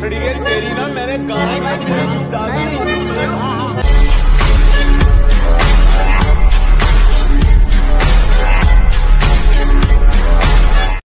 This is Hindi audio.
सड़ी है तेरी ना मैंने गाना